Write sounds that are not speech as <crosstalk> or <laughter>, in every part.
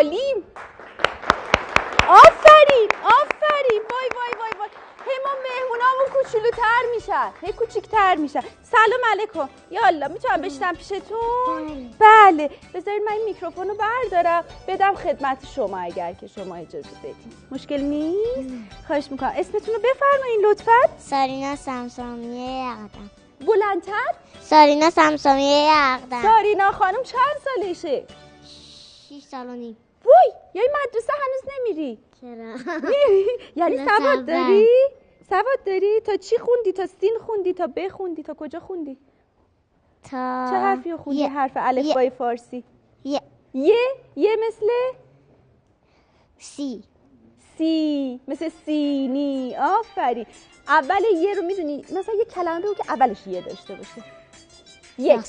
عالیم آفرین آفرین. وای وای وای وای. هی ما مهمونامون کوچولوتر میشن. هی کوچیکتر میشن. سلام علیکم. یالا می‌تونم بشتم پیشتون بله. بذارید من این میکروفون رو بردارم. بدم خدمت شما اگر که شما اجازه بدید. مشکل نیست؟ خواهش می‌کنم. اسمتون رو بفرمایید لطفا. سارینا سمسامیه یقدم بلندتر؟ سارینا سمسامیه یقدم سارینا خانم چند سالشه؟ 6 سال و نیم. وای یا این مدرسه هنوز نمیری؟ چرا؟ <laughs> یعنی سواد. داری؟ سواد داری؟ تا چی خوندی؟ تا سین خوندی؟ تا ب خوندی؟ تا کجا خوندی؟ تا چه حرفی خوندی؟ حرف الف یه- بای فارسی. یه یه؟ یه مثل؟ سی. سی. مثل سینی. آفرین. اول یه رو می‌دونی؟ مثلا یه کلمه بگو که اولش یه داشته باشه. یک.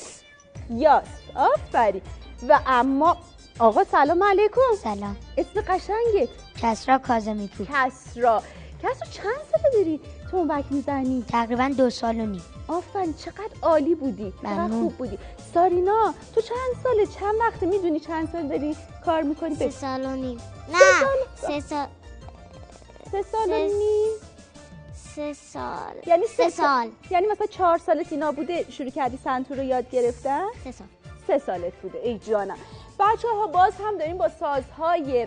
یاس. آفرین. و اما آقا سلام علیکم. سلام. اسم قشنگت. کسرا کازمی پور کسرا. کسرا چند ساله داری تنبک می‌زنی؟ تقریبا دو سال و نیم. آفرین چقدر عالی بودی. چقدر ممنون. خوب بودی. سارینا تو چند ساله؟ چند وقته می‌دونی چند سال داری کار می‌کنی؟ سه سال و نیم. نه سال. سه سال سه سال و سه- نیم. سه سال. یعنی سه سال. یعنی مثلا چهار سالت اینا بوده شروع کردی سنتور رو یاد گرفتن؟ سه سال. سه سالت بوده. ای جانم بچه ها باز هم داریم با سازهای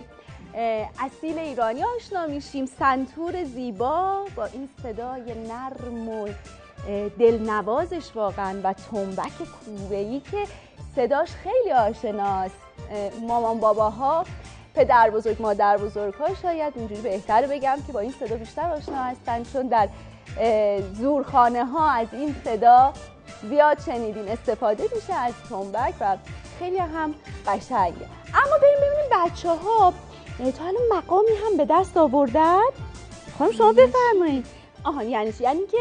اصیل ایرانی آشنا میشیم. سنتور زیبا با این صدای نرم و دلنوازش واقعا و تنبک کوبه‌ای که صداش خیلی آشناست. مامان باباها پدر بزرگ مادر بزرگ ها شاید اینجوری بهتر بگم که با این صدا بیشتر آشنا هستن چون در زورخانه ها از این صدا زیاد شنیدین استفاده میشه از تنبک و خیلی هم قشنگه. اما بریم ببینیم بچه ها تا حالا مقامی هم به دست آوردن؟ خانم شما بفرمایید. آها یعنی چی؟ یعنی که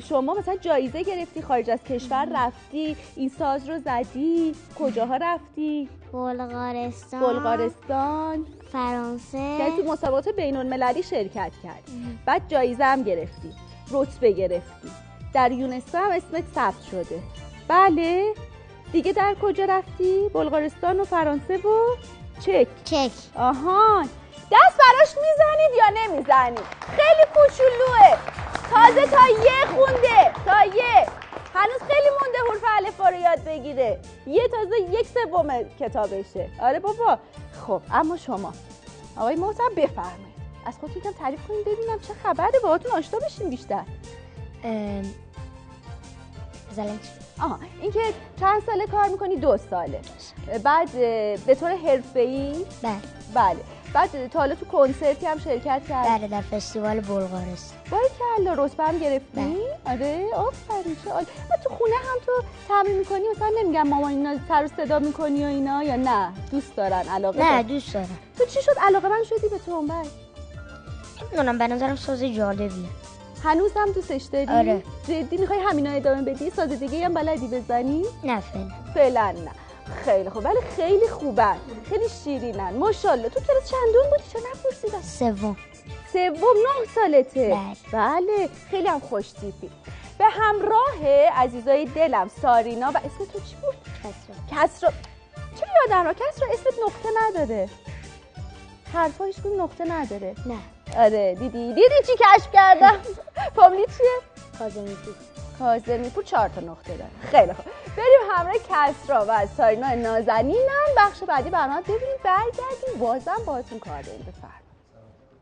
شما مثلا جایزه گرفتی خارج از کشور رفتی این ساز رو زدی کجاها رفتی؟ بلغارستان. بلغارستان. فرانسه. یعنی تو مسابقات بین المللی شرکت کردی. بعد جایزه هم گرفتی رتبه گرفتی. در یونسکو هم اسمت ثبت شده. بله. دیگه در کجا رفتی؟ بلغارستان و فرانسه و چک. چک. آهان دست براش می‌زنید یا نمی‌زنید؟ خیلی کوچولوه. تازه تا یه خونده. تا یه. هنوز خیلی مونده حرف الفا رو یاد بگیره. یه تازه یک سوم کتابشه. آره بابا. خب اما شما. آقای محترم بفرمایید. از خودتون تعریف کنید ببینم چه خبره. باهاتون آشنا بشیم بیشتر. زلنج آها اینکه چند ساله کار می‌کنی؟ دو ساله. بعد به طور حرفه‌ای؟ بله. بله. بعد تا حالا تو کنسرتی هم شرکت کردی؟ بله در فستیوال بلغارستان. باری کلا رتبه هم گرفتی؟ آره آفرین چه عالی. تو خونه هم تو تمرین می‌کنی؟ مثلا نمیگم مامان اینا سر و صدا می‌کنی و اینا یا نه؟ دوست دارن علاقه نه دارن؟ دوست دارم. تو چی شد؟ علاقه من شدی به تنبک نمی‌دونم به نظرم ساز جالبیه. هنوز هم دوستش داری؟ آره. جدی می‌خوای همینا ادامه بدی؟ ساز دیگه هم بلدی بزنی؟ نه فعلا. فعلا نه. خیلی خوب. ولی خیلی خوبن خیلی شیرینن. ماشاءالله. تو کلاس چندون بودی؟ چه نپرسیدم؟ سوم. سوم نه سالته. بله. بله. خیلی هم خوش تیپی به همراه عزیزای دلم سارینا و اسم تو چی بود؟ کسرا. کسرا. چرا یادم را کسرا اسمت نقطه نداره. حرفا هیچ کدوم نقطه نداره. نه. آره. دیدی؟ دیدی چی کشف کردم؟ <laughs> فامیلی چیه؟ کازمی پور کاظمی پور چهار تا نقطه داره. خیلی خوب. بریم همراه کسرا و سارینا نازنینم. بخش بعدی برنامه ببینیم. برگردیم. بازم باهاتون کار داریم. بفرمایید.